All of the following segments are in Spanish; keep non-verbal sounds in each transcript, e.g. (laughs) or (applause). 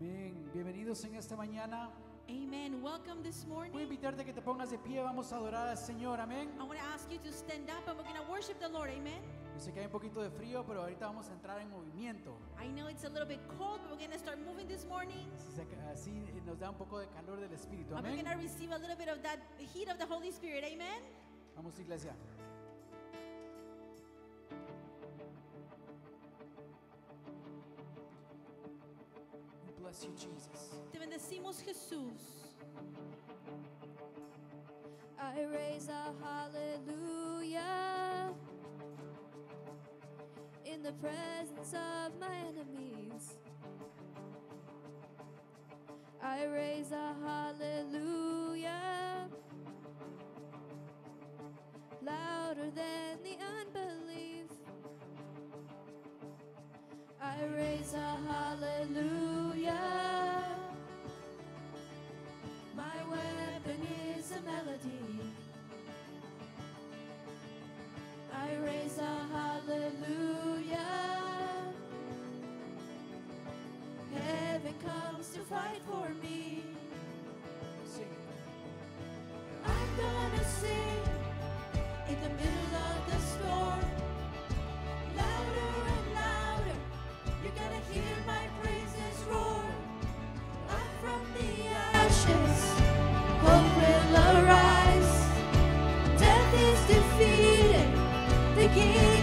Amén. Bienvenidos en esta mañana. Amen. Welcome this Voy a morning. invitarte a que te pongas de pie. Vamos a adorar al Señor. Amén. I want to ask you to stand up and we're going to worship the Lord. Amen. Yo sé que hay un poquito de frío, pero ahorita vamos a entrar en movimiento. I know it's a little bit cold, but we're going to start moving this morning. Así, así nos da un poco de calor del Espíritu. And we're Amén. going to receive a little bit of that heat of the Holy Spirit. Amen. Vamos, iglesia. Bless you, Jesus. Te bendecimos, Jesús. I raise a hallelujah in the presence of my enemies. I raise a hallelujah louder than the unbelief. I raise a hallelujah. My weapon is a melody. I raise a hallelujah. Heaven comes to fight for me. Sing. I'm gonna sing in the middle of the storm. The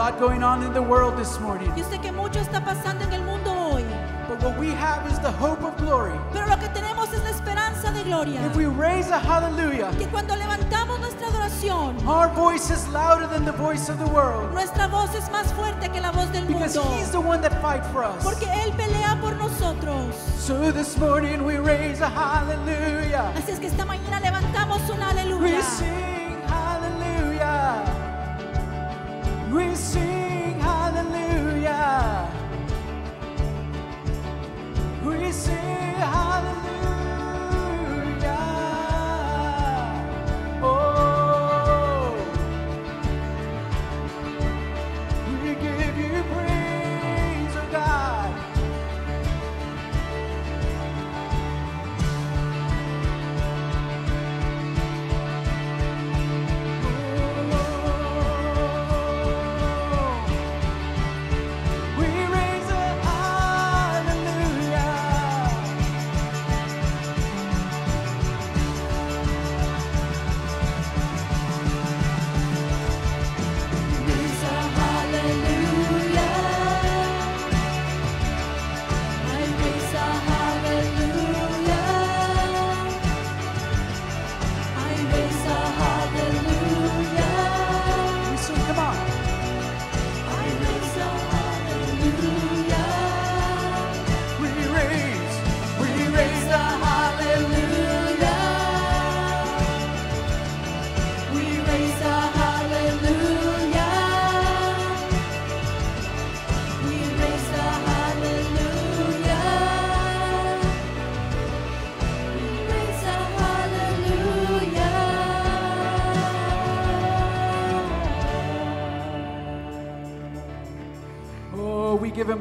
lot going on in the world this morning, Yo sé que mucho está pasando en el mundo hoy, but what we have is the hope of glory. pero lo que tenemos es la esperanza de gloria. If we raise a hallelujah, Que cuando levantamos nuestra adoración, our voice is louder than the voice of the world nuestra voz es más fuerte que la voz del because mundo. He's the one that fights for us. Porque Él pelea por nosotros. So this morning we raise a hallelujah. Así es que esta mañana levantamos un aleluya.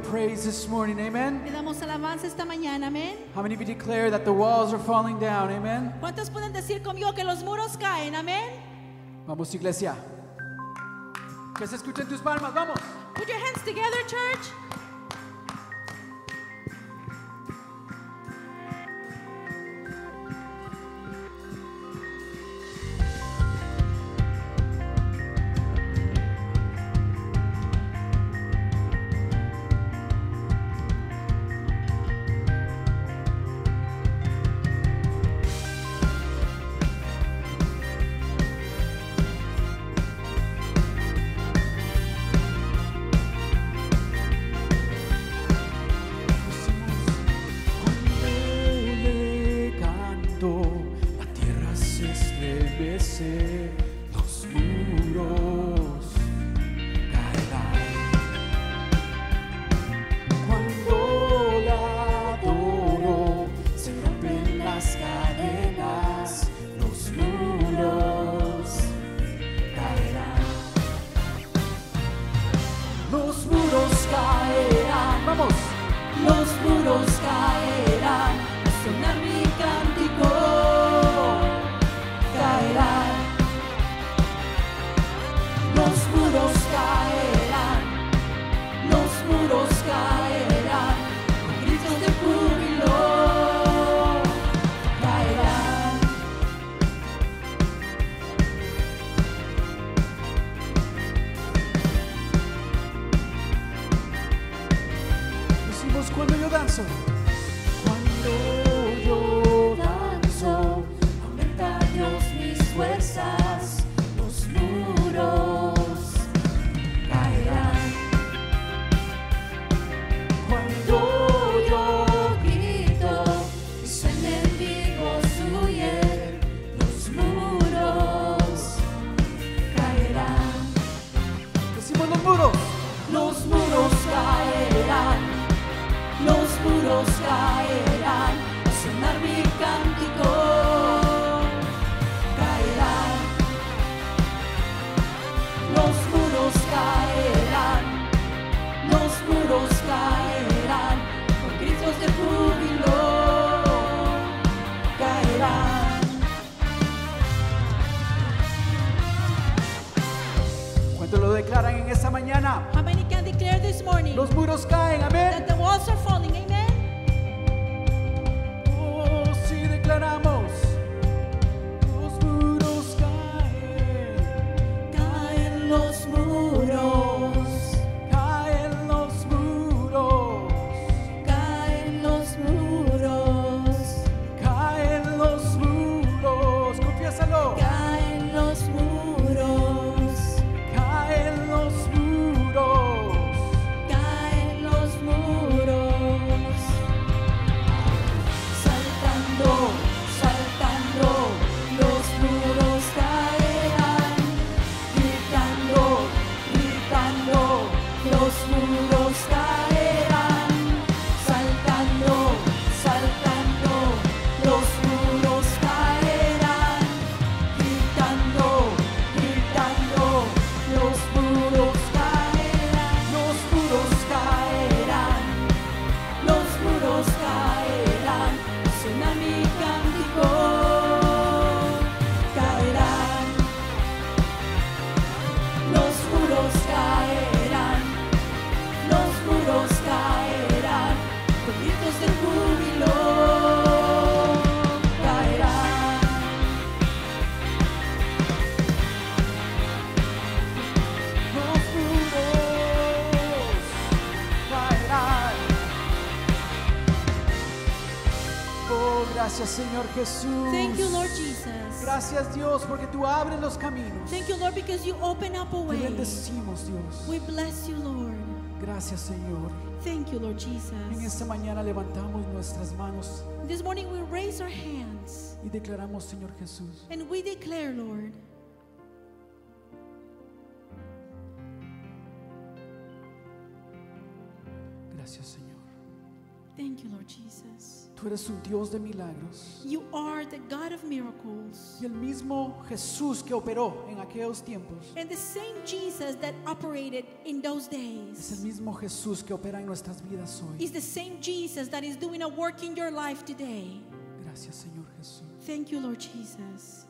Praise this morning, amen. Le damos alabanza esta mañana, amén. How many of you declare that the walls are falling down, amen? ¿Cuántos pueden decir conmigo que los muros caen, amén? Vamos, iglesia. Que se escuchen tus palmas, vamos. Put your hands together, church. esquecer. Jesús. Thank you, Lord Jesus. Gracias Dios porque tú abres los caminos. Thank you, Lord, because you open up a Te way. bendecimos Dios. We bless you, Lord. Gracias Señor. Thank you, Lord En Jesus. esta mañana levantamos nuestras manos This morning we raise our hands y declaramos Señor Jesús. and we declare, Lord, Gracias Señor. thank you, Lord Jesus. Tú eres un Dios de milagros. You are the God of miracles. Y el mismo Jesús que operó en aquellos tiempos And the same Jesus that operated in those es el days mismo Jesús que opera en nuestras vidas hoy. is the same Jesus that is doing a work in your life today. Gracias Señor Jesús. Thank you, Lord Jesus.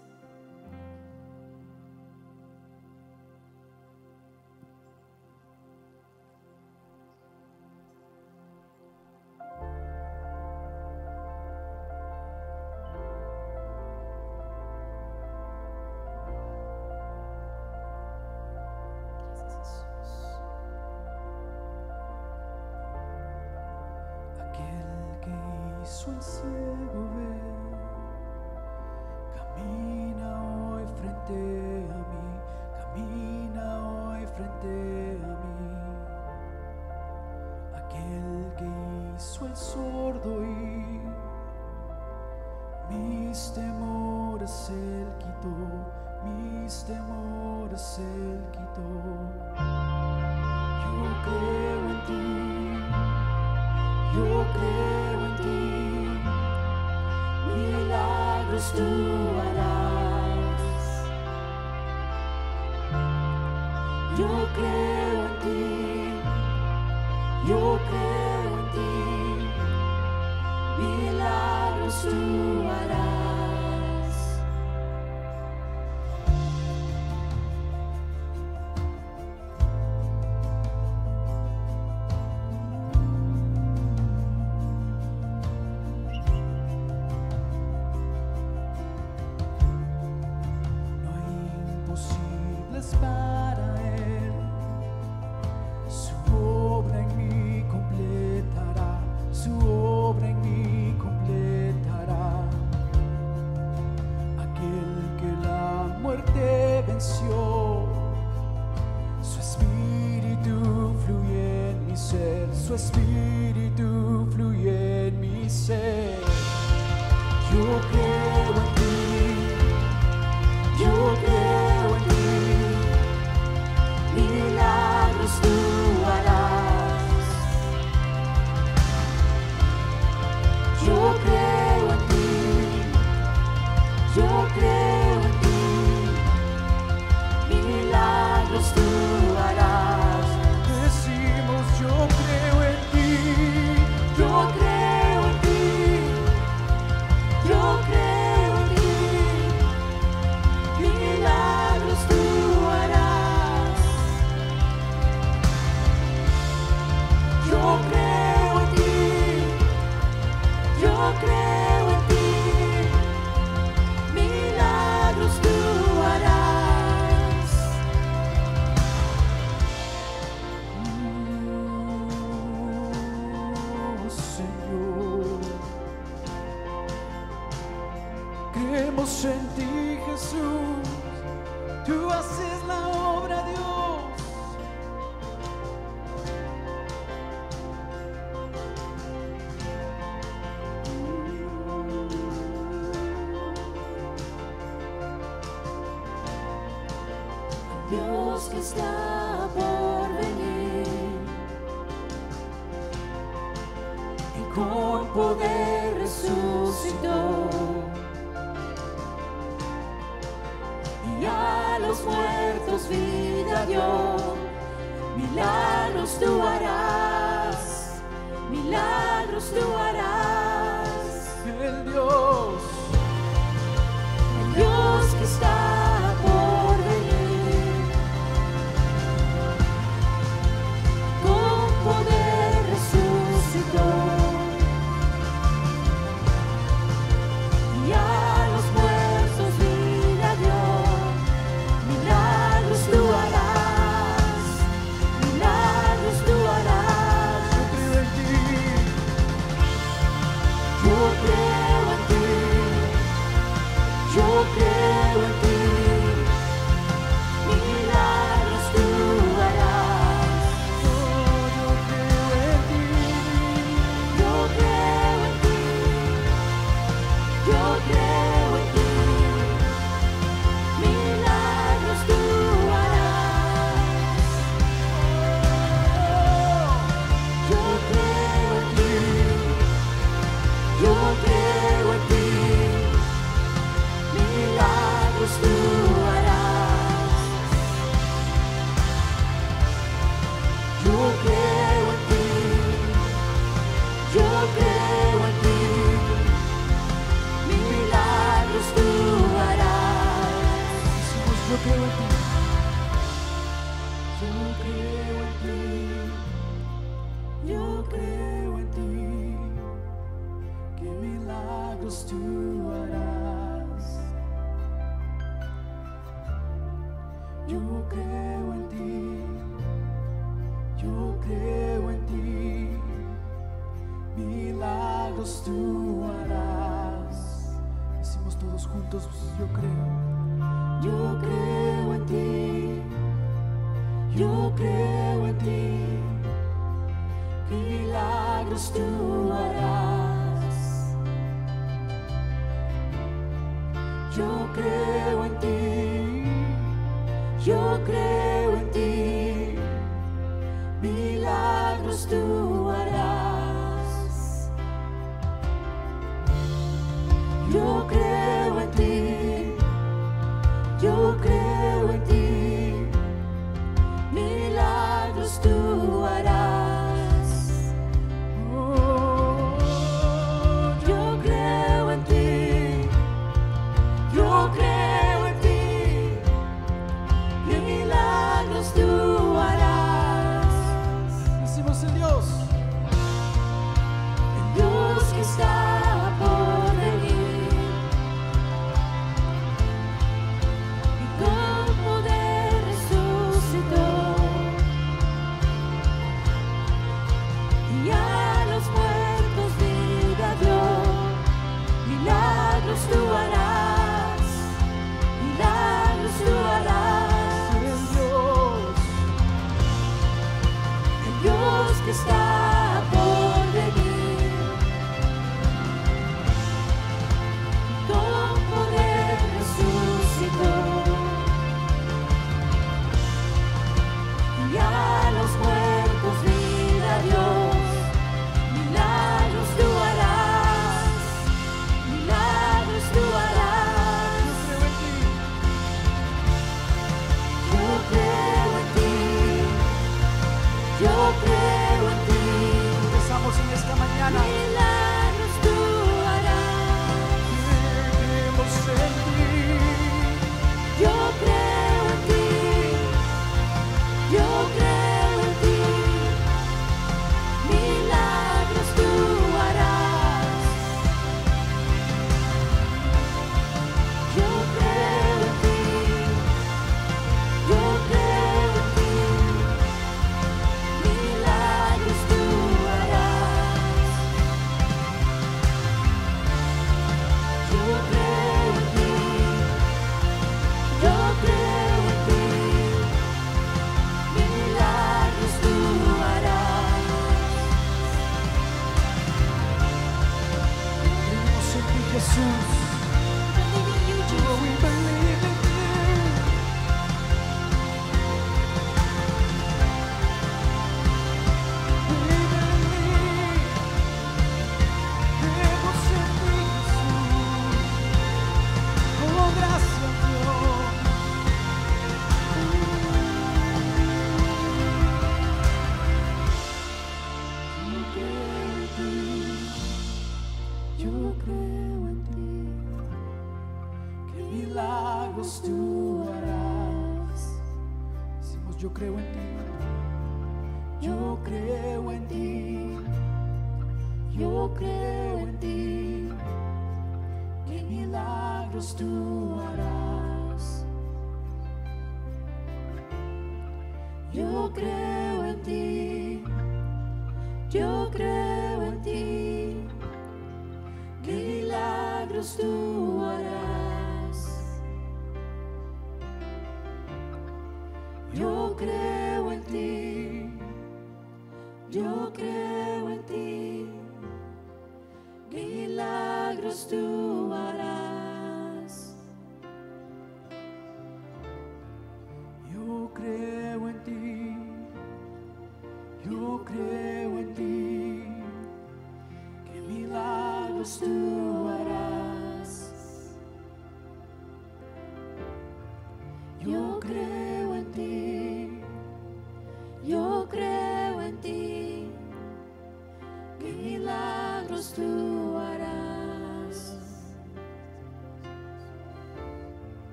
Dios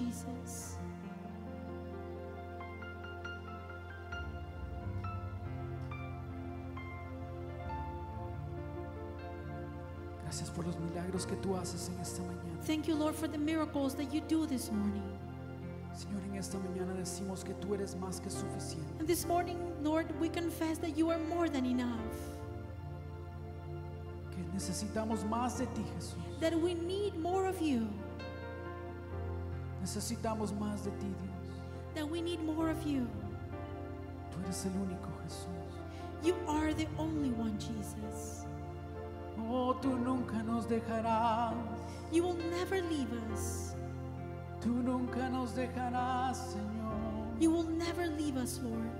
Jesus. Gracias por los milagros que tú haces en esta mañana. Thank you, Lord, for the miracles that you do this morning. Señor, en esta mañana decimos que tú eres más que suficiente. And this morning, Lord, we confess that you are more than enough, Que necesitamos más de ti, Jesús. that we need more of you, Necesitamos más de ti, Dios. that we need more of you. Tú eres el único Jesús. You are the only one, Jesus. Oh, tú nunca nos dejarás. You will never leave us. Tú nunca nos dejarás, Señor. You will never leave us, Lord.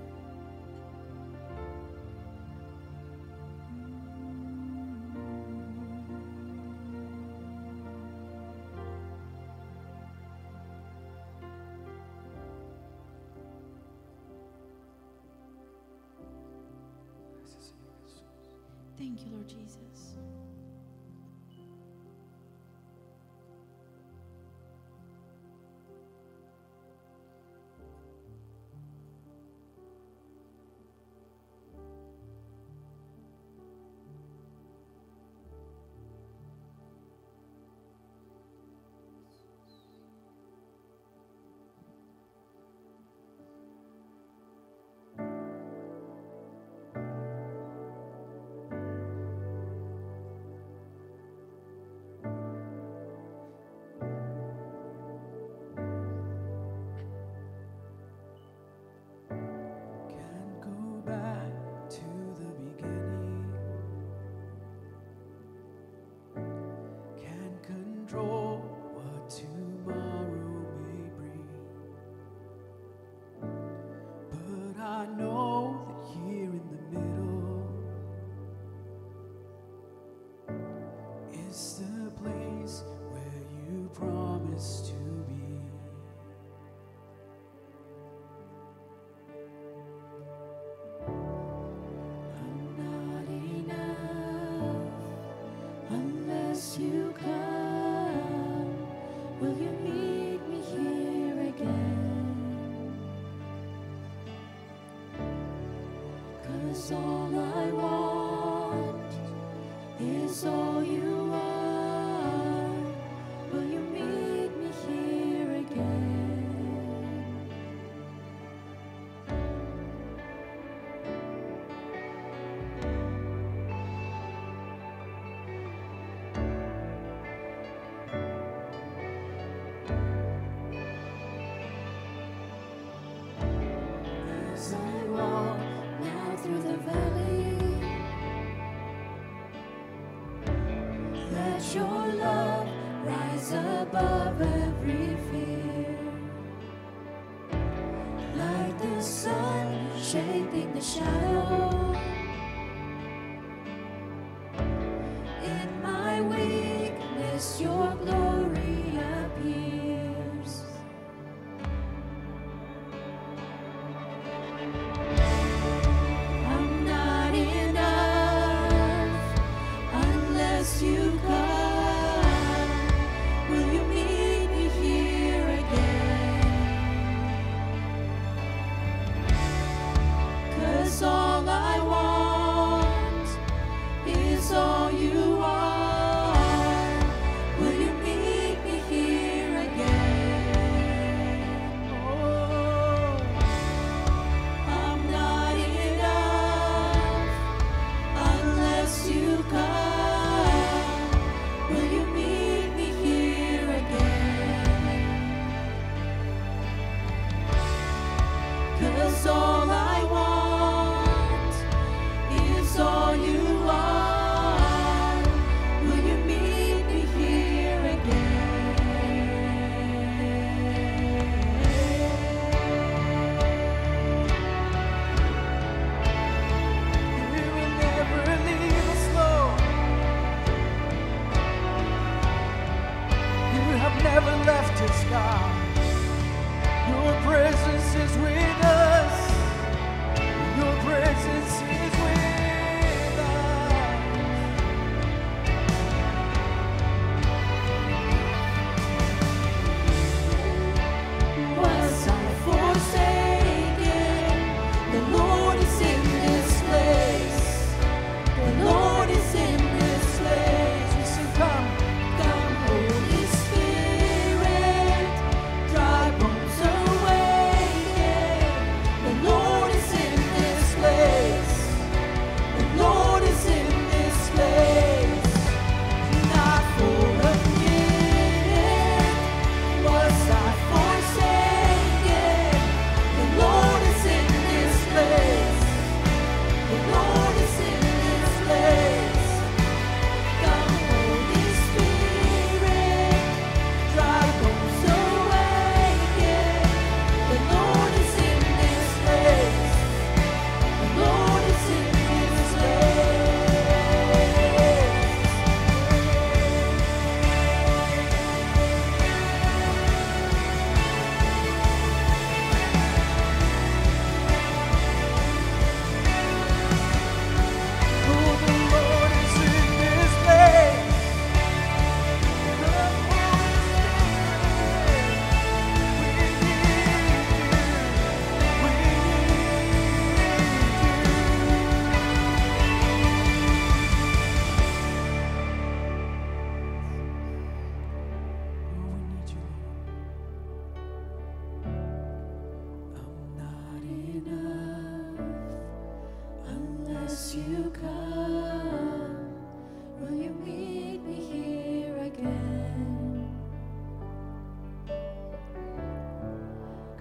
The shadow.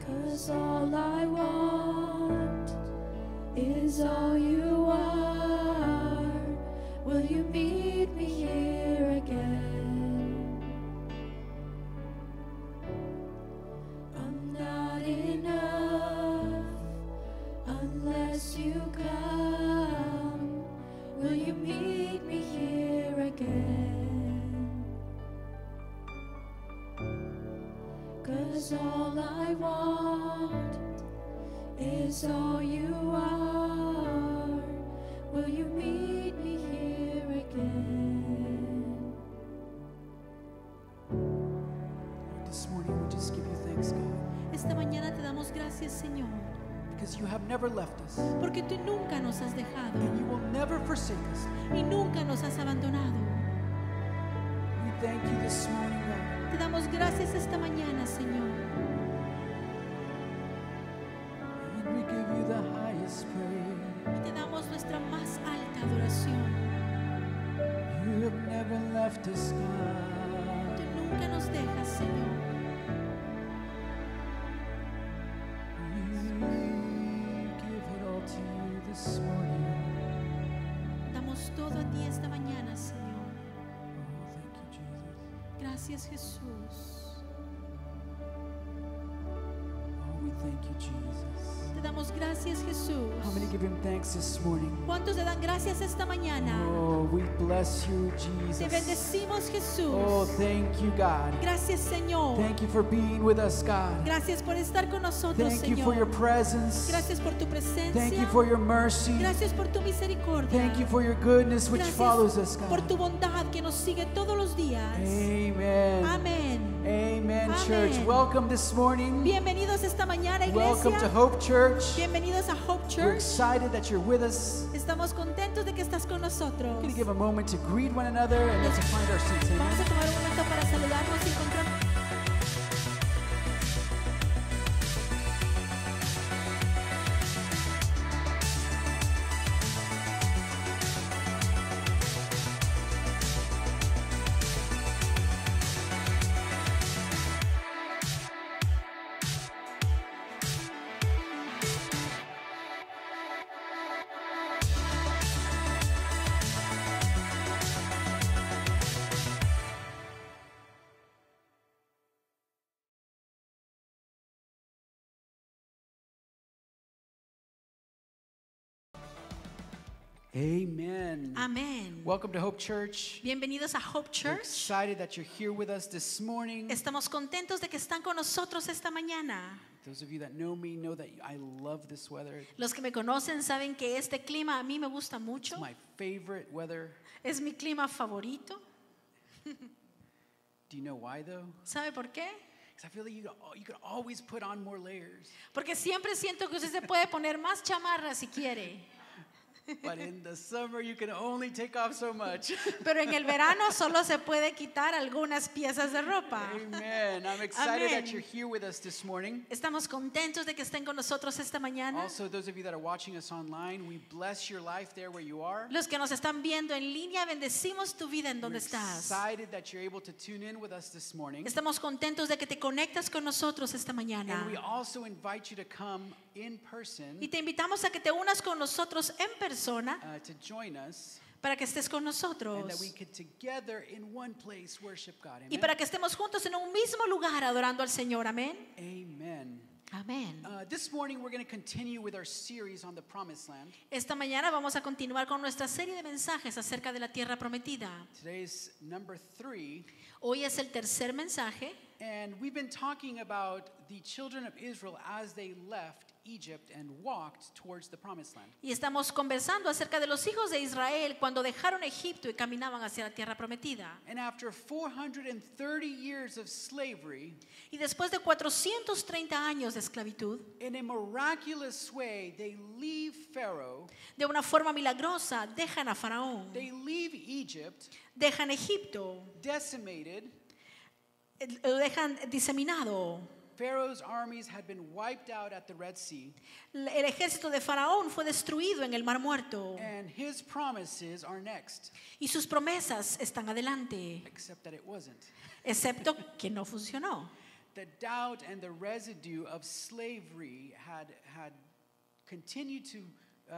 Cause all I want is all you are. Will you meet me here? Is all you are. Will you meet me here again? This morning we just give you thanks, God, Esta mañana te damos gracias, Señor, because you have never left us porque tú nunca nos has dejado and you will never forsake us. y nunca nos has abandonado. We thank you this morning, God. Te damos gracias esta mañana, Señor, y te damos nuestra más alta adoración. You have never left us, God. Tú nunca nos dejas, Señor. Damos todo a ti esta mañana, Señor. Oh, thank you, Jesus. Gracias, Jesús. Thank you, Jesus. Te damos gracias, Jesús. How many give him thanks this morning? ¿Cuántos le dan gracias esta mañana? Oh, we bless you, Te Jesus. bendecimos, Jesús. Oh, thank you, God. Gracias, Señor. Thank you for being with us, God. Gracias por estar con nosotros, Thank you for your Señor. presence. Gracias por tu presencia. Thank you for your mercy. Gracias por tu misericordia. Thank you for your goodness which Gracias follows us, por God. tu bondad que nos sigue todos los días. Amen. Amen, church. Amen. Welcome this morning. Bienvenidos mañana, Welcome to. Hope Church. Bienvenidos a Hope Church. We're excited that you're with us. Estamos contentos de que estás con nosotros. We're going to give a moment to greet one another and let's find our seats. Vamos a tomar un momento para saludarnos y encontrarnos. Amen. Amén. Welcome to Hope Church. Bienvenidos a Hope We're Church. excited that you're here with us this morning. Estamos contentos de que están con nosotros esta mañana. Those of you that know me know that I love this weather. Los que me conocen saben que este clima a mí me gusta It's mucho. my favorite weather. Es mi clima favorito. Do you know why though? ¿Sabe por qué? Because I feel like you could, al- you could always put on more layers. Porque siempre siento que usted se puede poner más chamarra si quiere. But in the summer, you can only take off so much. (laughs) Pero en el verano solo se puede quitar algunas piezas de ropa. Amen. I'm excited Amen. that you're here with us this morning. Estamos contentos de que estén con nosotros esta mañana. Also, those of you that are watching us online, we bless your life there where you are. Los que nos están viendo en línea, bendecimos tu vida en We're donde estás. excited that you're able to tune in with us this morning. Estamos contentos de que te conectas con nosotros esta mañana. And we also invite you to come in person Y te invitamos a que te unas con nosotros en persona uh, to join us para que estés con nosotros. Y para que estemos juntos en un mismo lugar adorando al Señor. Amén. Amen. Amén. Uh, this morning, we're going to continue with our series on the Promised Land. Esta mañana vamos a continuar con nuestra serie de mensajes acerca de la tierra prometida. Today's number three. Hoy es el tercer mensaje And we've been talking about the children of Israel as they left Egypt and walked towards the promised land. y estamos conversando acerca de los hijos de Israel cuando dejaron Egipto y caminaban hacia la tierra prometida. And after 430 years of slavery, Y después de 430 años de esclavitud, in a miraculous way, they leave Pharaoh, de una forma milagrosa dejan a Faraón, they leave Egypt dejan Egipto, decimated. eh, lo dejan diseminado. Pharaoh's armies had been wiped out at the Red Sea, El ejército de Faraón fue destruido en el Mar Muerto and his promises are next, y sus promesas están adelante, except that it wasn't. excepto que no funcionó. The doubt and the residue of slavery had, had continued to uh,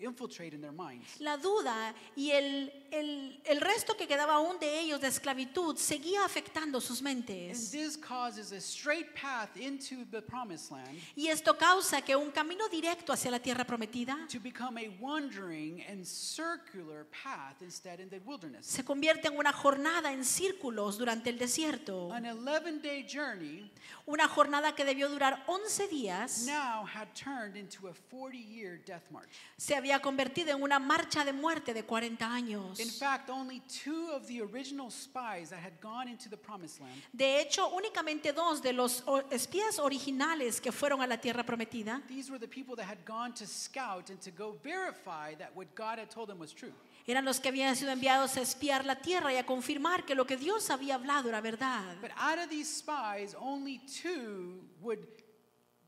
infiltrate in their minds. La duda y el, el- el resto que quedaba aún de ellos de esclavitud seguía afectando sus And mentes. this causes a straight path into the promised land Y esto causa que un camino directo hacia la tierra prometida to become a wandering and circular path instead in the wilderness. se convierte en una jornada en círculos durante el desierto. An 11 day journey Una jornada que debió durar 11 días now had turned into a 40 year death march. se había convertido en una marcha de muerte de 40 años. In fact, only two of the original spies that had gone into the promised land De hecho, únicamente dos de los espías originales que fueron a la tierra prometida These were the people that had gone to scout and to go verify that what God had told them was true. eran los que habían sido enviados a espiar la tierra y a confirmar que lo que Dios había hablado era verdad. But out of these spies, only two would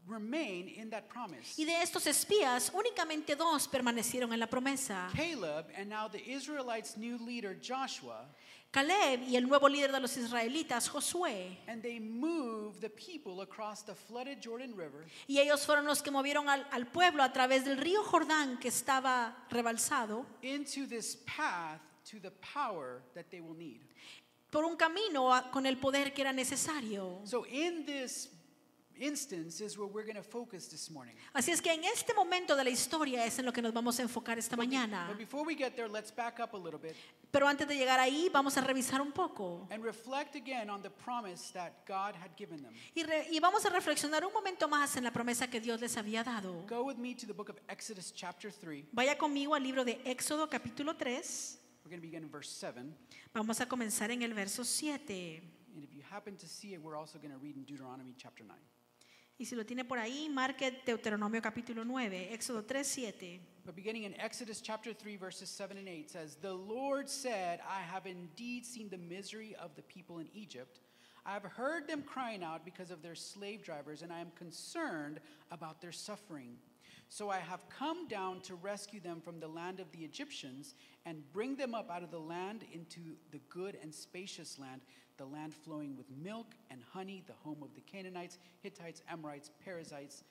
remain in that promise. Y de estos espías, únicamente dos permanecieron en la promesa. Caleb and now the Israelites' new leader Joshua, Caleb y el nuevo líder de los israelitas, Josué. and they moved the people across the flooded Jordan River Y ellos fueron los que movieron al, al pueblo a través del río Jordán que estaba rebalsado into this path to the power that they will need. por un camino a- con el poder que era necesario. So in this instance is where we're going to focus this morning. Así es que en este momento de la historia es en lo que nos vamos a enfocar esta mañana. But before we get there, let's back up a little bit Pero antes de llegar ahí, vamos a revisar un poco. and reflect again on the promise that God had given them. Y, re- y vamos a reflexionar un momento más en la promesa que Dios les había dado. Go with me to the book of Exodus, chapter 3. Vaya conmigo al libro de Éxodo capítulo 3. We're going to begin in verse 7. Vamos a comenzar en el verso 7. And if you happen to see it, we're also going to read in Deuteronomy chapter 9. Y si lo tiene por ahí, marque Deuteronomio capítulo 9, Éxodo 3, 7. But beginning in Exodus chapter 3, verses 7 and 8 says, The Lord said, I have indeed seen the misery of the people in Egypt. I have heard them crying out because of their slave drivers, and I am concerned about their suffering. So I have come down to rescue them from the land of the Egyptians and bring them up out of the land into the good and spacious land, the land flowing with milk and honey, the home of the Canaanites, Hittites, Amorites, Perizzites,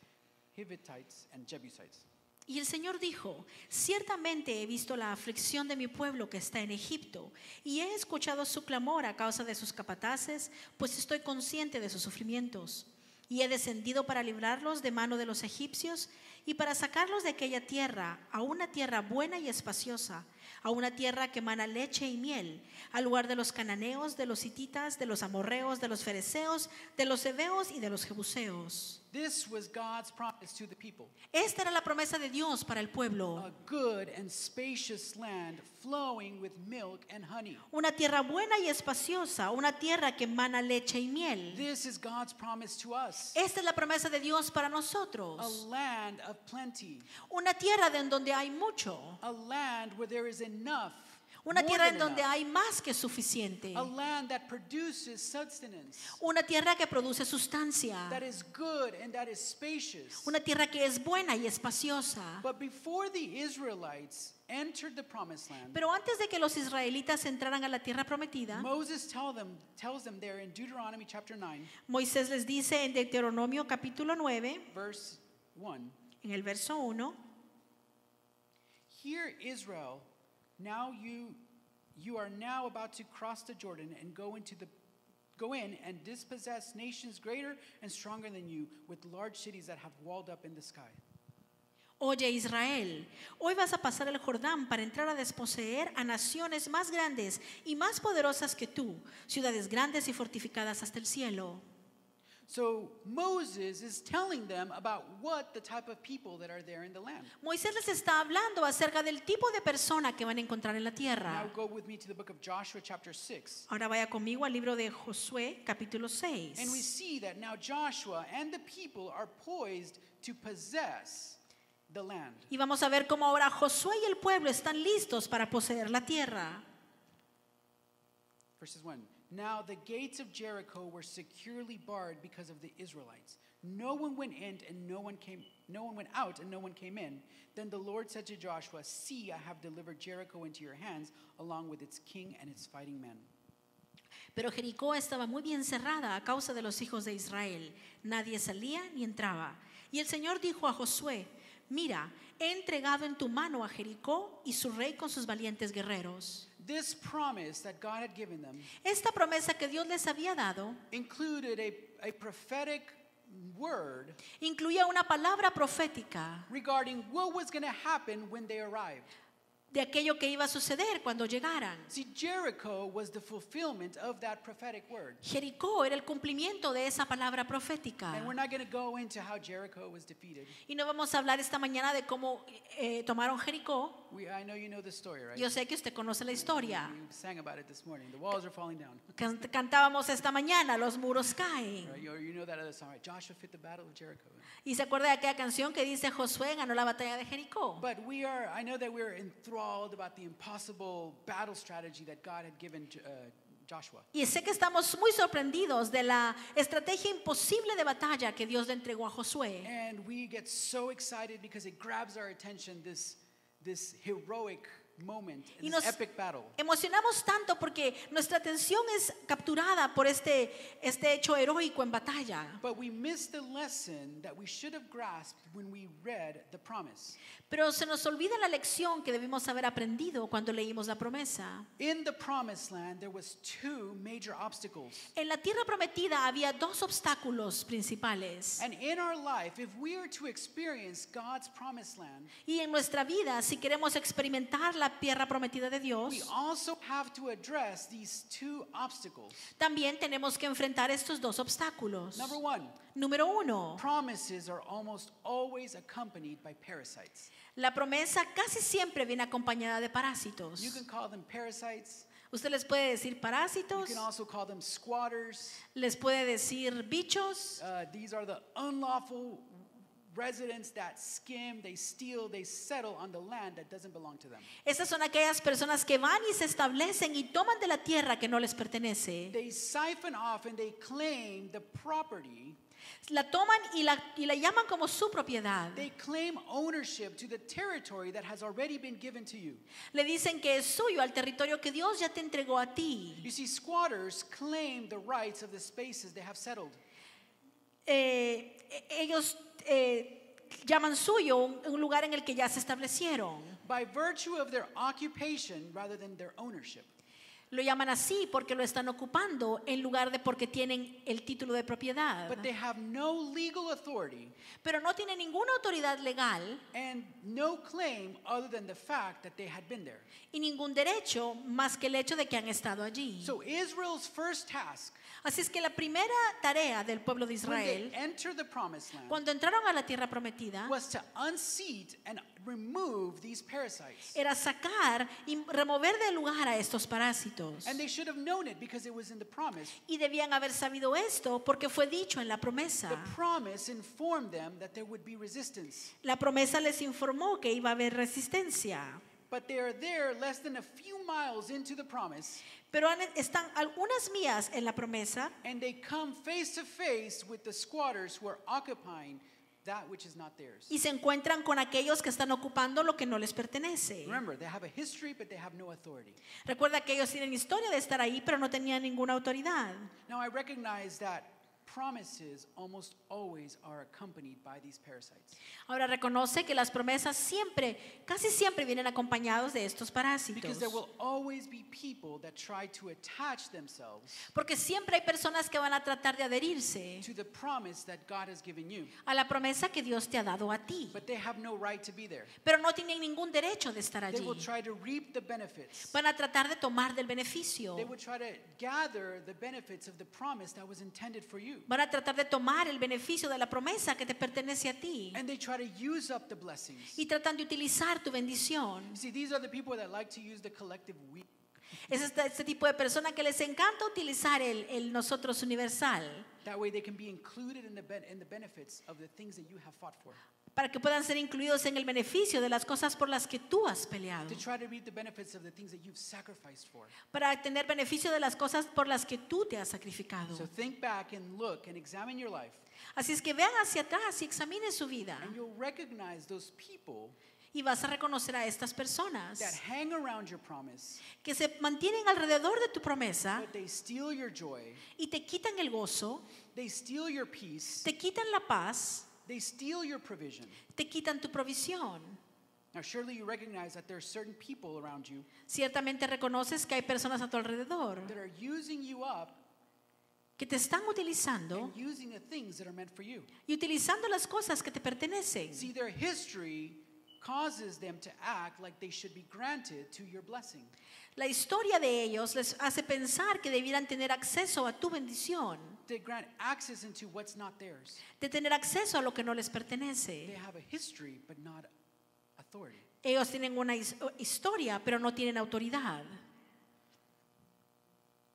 Hivitites, and Jebusites. Y el Señor dijo, ciertamente he visto la aflicción de mi pueblo que está en Egipto, y he escuchado su clamor a causa de sus capataces, pues estoy consciente de sus sufrimientos. Y he descendido para librarlos de mano de los egipcios y para sacarlos de aquella tierra a una tierra buena y espaciosa, a una tierra que emana leche y miel, al lugar de los cananeos, de los hititas, de los amorreos, de los fereceos, de los heveos y de los jebuseos. This was God's promise to the people Esta era la promesa de Dios para el pueblo. a good and spacious land flowing with milk and honey. Una tierra buena y espaciosa, una tierra que emana leche y miel. This is God's promise to us Esta es la promesa de Dios para a nosotros. land of plenty, Una tierra en donde hay mucho. a land where there is enough, Una tierra en donde hay más que suficiente. a land that produces sustenance, Una tierra que produce sustancia. that is good and that is spacious. Una tierra que es buena y espaciosa. But before the Israelites entered the promised land, Pero antes de que los israelitas entraran a la tierra prometida, Moses tell them, tells them there in Deuteronomy chapter 9, Moisés les dice en Deuteronomio capítulo 9, verse 1. en el verso 1, Hear Israel, now you you are now about to cross the Jordan and go into the go in and dispossess nations greater and stronger than you with large cities that have walled up in the sky. Oye Israel, hoy vas a pasar el Jordán para entrar a desposeer a naciones más grandes y más poderosas que tú, ciudades grandes y fortificadas hasta el cielo. Moisés les está hablando acerca del tipo de persona que van a encontrar en la Now tierra. go with me to the book of Joshua chapter 6. Ahora vaya conmigo al libro de Josué, capítulo And we 6. see that now Joshua and the people are poised to possess the land. Y vamos a ver cómo ahora Josué y el pueblo están listos para poseer la tierra. Verses 1. Now the gates of Jericho were securely barred because of the Israelites. No one went in and no one came no one went out and no one came in. Then the Lord said to Joshua, "See, I have delivered Jericho into your hands along with its king and its fighting men." Pero Jericó estaba muy bien cerrada a causa de los hijos de Israel. Nadie salía ni entraba. Y el Señor dijo a Josué, mira, he entregado en tu mano a Jericó y su rey con sus valientes guerreros. This promise that God had given them Esta promesa que Dios les había dado included a, a prophetic word incluía una palabra profética regarding what was going to happen when they arrived. De aquello que iba a suceder cuando llegaran. See, Jericho was the fulfillment of that prophetic word. Jericó era el cumplimiento de esa palabra profética. And we're not going to go into how Jericho was defeated. Y no vamos a hablar esta mañana de cómo eh, tomaron Jericó. We, I know you know the story, right? Yo sé que usted conoce la historia. We sang about it this morning. The walls are falling down. (laughs) Can- Cantábamos esta mañana, los muros caen. Right? You, you know that other song, right? Joshua fit the battle of Jericho. Y se acuerda de aquella canción que dice Josué ganó la batalla de Jericó. But we are, I know that we're enthralled about the impossible battle strategy that God had given uh, Joshua. Y sé que estamos muy sorprendidos de la estrategia imposible de batalla que Dios le entregó a Josué. And we get so excited because it grabs our attention, this, this heroic moment, Y this nos epic battle. emocionamos tanto porque nuestra atención es capturada por este, este hecho heroico en batalla. Pero se nos olvida la lección que debimos haber aprendido cuando leímos la promesa. In the promised land, there was two major obstacles. En la tierra prometida había dos obstáculos principales. And in our life, if we are to experience God's promised land, Y en nuestra vida, si queremos experimentar la tierra prometida de Dios, we also have to address these two obstacles. también tenemos que enfrentar estos dos obstáculos. Number one, Número uno, promises are almost always accompanied by parasites. la promesa casi siempre viene acompañada de parásitos. You can call them parasites. Usted les puede decir You parásitos, can also call them squatters. les puede decir bichos. Uh, these are the unlawful residents that skim, they steal, they settle on the land that doesn't belong to them. Estas son aquellas personas que van y se establecen y toman de la tierra que no les pertenece. They siphon off and they claim the property. La toman y la, y la llaman como su propiedad. They claim ownership to the territory that has already been given to you. Le dicen que es suyo al territorio que Dios ya te entregó a ti. You see, squatters claim the rights of the spaces they have settled. Eh, ellos eh, llaman suyo un, un lugar en el que ya se establecieron. by virtue of their occupation rather than their ownership. Lo llaman así porque lo están ocupando en lugar de porque tienen el título de propiedad. But they have no legal authority Pero no tienen ninguna autoridad legal and no claim other than the fact that they had been there. y ningún derecho más que el hecho de que han estado allí. So Israel's first task Así es que la primera tarea del pueblo de Israel, land cuando entraron a la tierra prometida, was to unseat and remove these parasites. era sacar y remover del lugar a estos parásitos. And they should have known it because it was in the promise. Y debían haber sabido esto porque fue dicho en la promesa. The promise informed them that there would be resistance. La promesa les informó que iba a haber resistencia. But they are there less than a few miles into the promise, Pero están algunas mías en la promesa and they come face to face with the squatters who are occupying that which is not theirs. y se encuentran con aquellos que están ocupando lo que no les pertenece. Remember, they have a history, but they have no authority. Recuerda que ellos tienen historia de estar ahí, pero no tenían ninguna autoridad. Now, I recognize that promises almost always are accompanied by these parasites Ahora reconoce que las promesas siempre, casi siempre vienen acompañados de estos parásitos. because there will always be people that try to attach themselves Porque siempre hay personas que van a tratar de adherirse to the promise that God has given you, a la promesa que Dios te ha dado a ti. but they have no right to be there. Pero no tienen ningún derecho de estar They allí. will try to reap the benefits. Van a tratar de tomar del beneficio. They would try to gather the benefits of the promise that was intended for you. Van a tratar de tomar el beneficio de la promesa que te pertenece a ti. And they try to use up the blessings. Y tratan de utilizar tu bendición. You see, these are the people that like to use the collective we. Es este, este tipo de persona que les encanta utilizar el, el nosotros universal Para que puedan ser incluidos en el beneficio de las cosas por las que tú has peleado. Para tener beneficio de las cosas por las que tú te has sacrificado. So think back and look and examine your life, Así es que vean hacia atrás y examinen su vida. And you'll recognize those people y vas a reconocer a estas personas that hang around your promise, que se mantienen alrededor de tu promesa but they steal your joy, y te quitan el gozo, they steal your peace, te quitan la paz they steal your provision. te quitan tu provisión. Now, surely you recognize that there are certain people around you Ciertamente reconoces que hay personas a tu alrededor that are using you up que te están utilizando and using the things that are meant for you. y utilizando las cosas que te pertenecen. See, their history causes them to act like they should be granted to your blessing. La historia de ellos les hace pensar que debieran tener acceso a tu bendición, They grant access into what's not theirs. de tener acceso a lo que no les They pertenece. have a history, but not authority. Ellos tienen una his- historia, pero no tienen autoridad.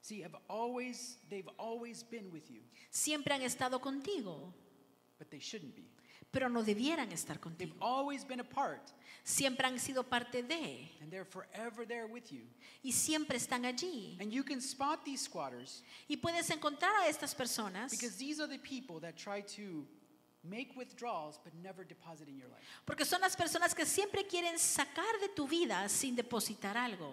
See, have always, they've always been with you, Siempre han estado contigo, but they shouldn't be. Pero no debieran estar They've contigo. always been a part, Siempre han sido parte de and they're forever there with you. y siempre están allí. And you can spot these squatters Y puedes encontrar a estas personas because these are the people that try to make withdrawals but never deposit in your life. porque son las personas que siempre quieren sacar de tu vida sin depositar algo.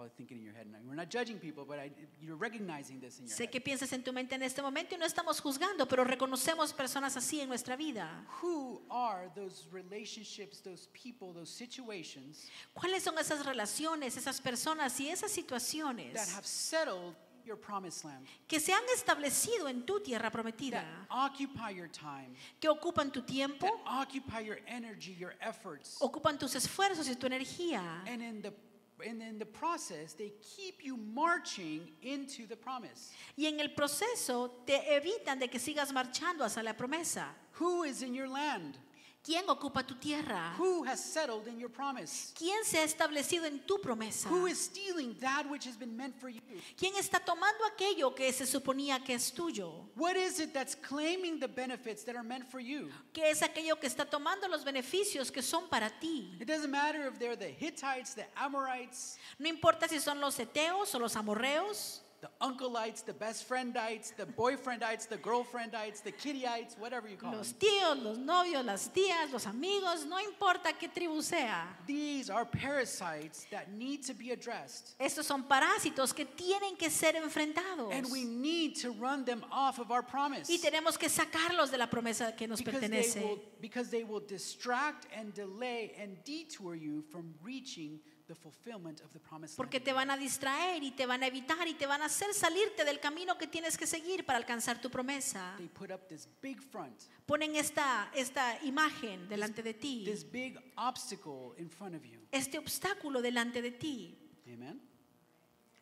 And you're probably thinking in your head, now, we're not judging people, but I, you're recognizing this in your Sé head. que piensas en tu mente en este momento y no estamos juzgando, pero reconocemos personas así en nuestra vida. Who are those relationships, those people, those situations ¿Cuáles son esas relaciones, esas personas y esas that situaciones have settled your promised land, que se han establecido en tu tierra prometida, that occupy your time, que ocupan tu tiempo, that occupy your energy, your efforts, ocupan tus esfuerzos y tu energía? and in the and in the process, they keep you marching into the promise. Y en el proceso te evitan de que sigas marchando hacia la promesa. Who is in your land? ¿Quién ocupa tu tierra? Who has settled in your promise? ¿Quién se ha establecido en tu promesa? Who is stealing that which has been meant for you? ¿Quién está tomando aquello que se suponía que es tuyo? What is it that's claiming the benefits that are meant for you? ¿Qué es aquello que está tomando los beneficios que son para ti? It doesn't matter if they're the Hittites, the Amorites, No importa si son los eteos o los amorreos, the uncleites, the best friendites, the boyfriendites, the girlfriendites, the kittyites, whatever you call them. los tíos, los novios, las tías, los amigos, no importa qué tribu sea. These are parasites that need to be addressed. Estos son parásitos que tienen que ser enfrentados. And we need to run them off of our promise. Y tenemos que sacarlos de la promesa que nos Because they, pertenece. will, because they will distract and delay and detour you from reaching the fulfillment of the promised Porque te van a distraer y te van a evitar y te van a hacer salirte del camino que tienes que seguir para alcanzar tu promesa. They put up this big front, Ponen esta, esta imagen delante de ti, this big obstacle in front of you. este obstáculo delante de ti. Amen.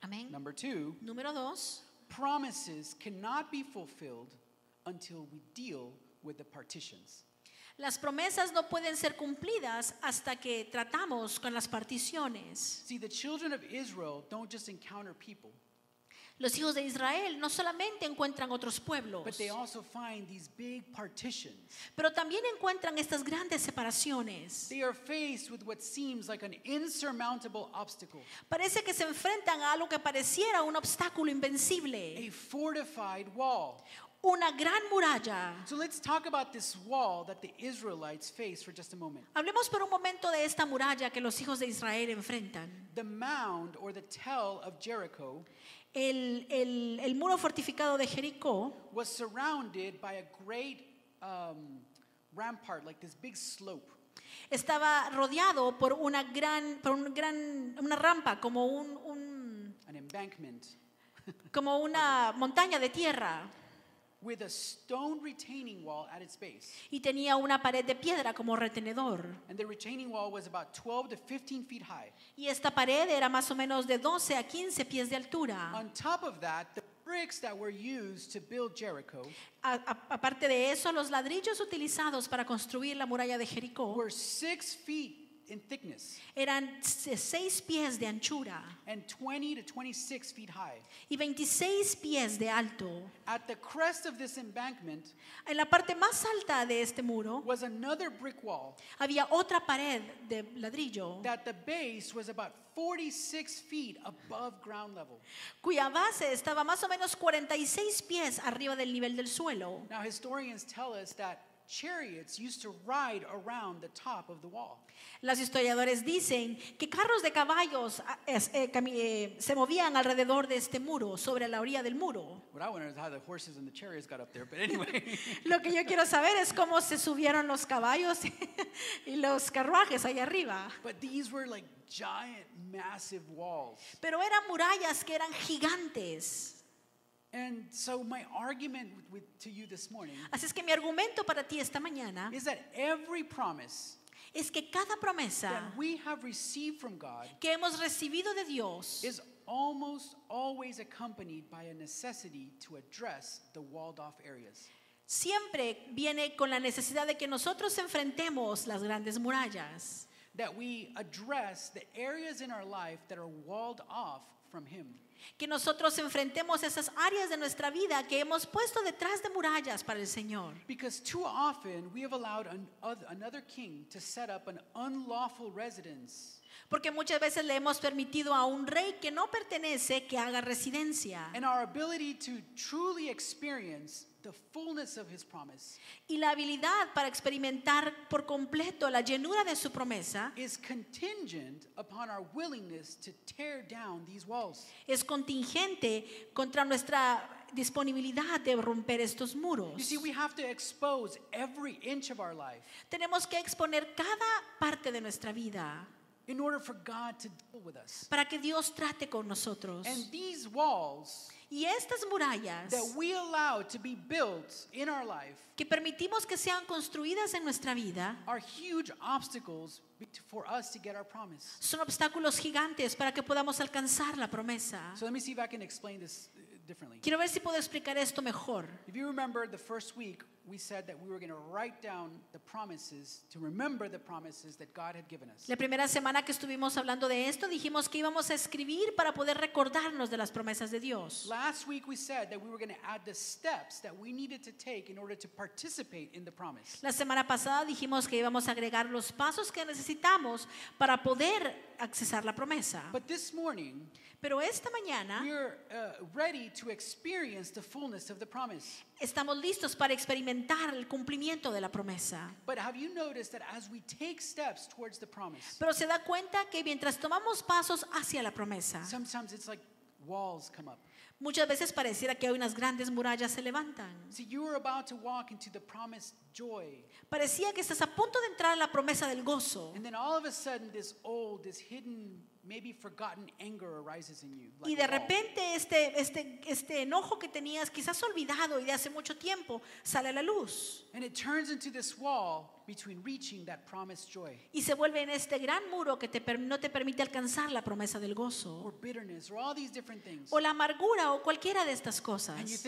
Amén. Number two, Número dos, promises cannot be fulfilled until we deal with the partitions. Las promesas no pueden ser cumplidas hasta que tratamos con las particiones. See, the children of Israel don't just encounter people, Los hijos de Israel no solamente encuentran otros pueblos, but they also find these big partitions. pero también encuentran estas grandes separaciones. They are faced with what seems like an insurmountable obstacle, Parece que se enfrentan a algo que pareciera un obstáculo invencible, a fortified wall. Una gran muralla. So let's talk about this wall that the Israelites face for just a moment. Hablemos por un momento de esta muralla que los hijos de Israel enfrentan. The mound or the tell of Jericho El, el- el muro fortificado de Jericó was surrounded by a great um, rampart, like this big slope. estaba rodeado por una gran, por un gran, una rampa, como, un, un- an embankment (laughs) como una montaña de tierra. With a stone retaining wall at its base. Y tenía una pared de piedra como retenedor. And the retaining wall was about 12 to 15 feet high. Y esta pared era más o menos de 12 a 15 pies de altura. On top of that, the bricks that were used to build Jericho aparte de eso, los ladrillos utilizados para construir la muralla de Jericó were six feet in thickness eran 6 pies de anchura and 20 to 26 feet high. y 26 pies de alto. At the crest of this embankment En la parte más alta de este muro was another brick wall había otra pared de ladrillo that the base was about 46 feet above ground level. cuya base estaba más o menos 46 pies arriba del nivel del suelo. Now, historians tell us that chariots used to ride around the top of the wall. Los historiadores dicen que carros de caballos ah, eh, eh, se movían alrededor de este muro, sobre la orilla del muro. What I wonder is how the horses and the chariots got up there. But anyway, (laughs) Lo que yo quiero saber es cómo se subieron los caballos (laughs) y los carruajes allá arriba. but these were like giant, massive walls. Pero eran murallas que eran gigantes. And so my argument with, to you this morning Así es que mi argumento para ti esta mañana is that every promise es que cada promesa that we have received from God que hemos recibido de Dios is almost always accompanied by a necessity to address the walled off areas. siempre viene con la necesidad de que nosotros enfrentemos las grandes murallas. That we address the areas in our life that are walled off from Him. Que nosotros enfrentemos esas áreas de nuestra vida que hemos puesto detrás de murallas para el Señor. Because too often we have allowed an, oth- another king to set up an unlawful residence. Porque muchas veces le hemos permitido a un rey que no pertenece que haga residencia. And our ability to truly experience the fullness of His promise Y la habilidad para experimentar por completo la llenura de su promesa is contingent upon our willingness to tear down these walls. es contingente contra nuestra disponibilidad de romper estos muros. You see, we have to expose every inch of our life Tenemos que exponer cada parte de nuestra vida in order for God to deal with us. para que Dios trate con nosotros. And these walls Y estas murallas that we allow to be built in our life que permitimos que sean construidas en nuestra vida are huge obstacles for us to get our promise. son obstáculos gigantes para que podamos alcanzar la promesa. So let me see if I can explain this differently. Quiero ver si puedo explicar esto mejor. If you remember the first week, we said that we were going to write down the promises to remember the promises that God had given us. La primera semana que estuvimos hablando de esto, dijimos que íbamos a escribir para poder recordarnos de las promesas de Dios. Last week, we said that we were going to add the steps that we needed to take in order to participate in the promise. La semana pasada dijimos que íbamos a agregar los pasos que necesitamos para poder accesar la promesa. But this morning, Pero esta mañana we're uh, ready to experience the fullness of the promise. estamos listos para experimentar el cumplimiento de la promesa. But have you noticed that as we take steps towards the promise, Pero se da cuenta que mientras tomamos pasos hacia la promesa, sometimes it's like walls come up. Muchas veces pareciera que hay unas grandes murallas se levantan. See, you are about to walk into the promised joy. Parecía que estás a punto de entrar a la promesa del gozo. And then all of a sudden, this old, this hidden, maybe forgotten anger arises in you. Y de repente este, este, este enojo que tenías quizás olvidado y de hace mucho tiempo sale a la luz. And it turns into this wall between reaching that promised joy Y se vuelve en este gran muro que te no te permite alcanzar la promesa del gozo. or bitterness or all these different things. O la amargura o cualquiera de estas And you cosas.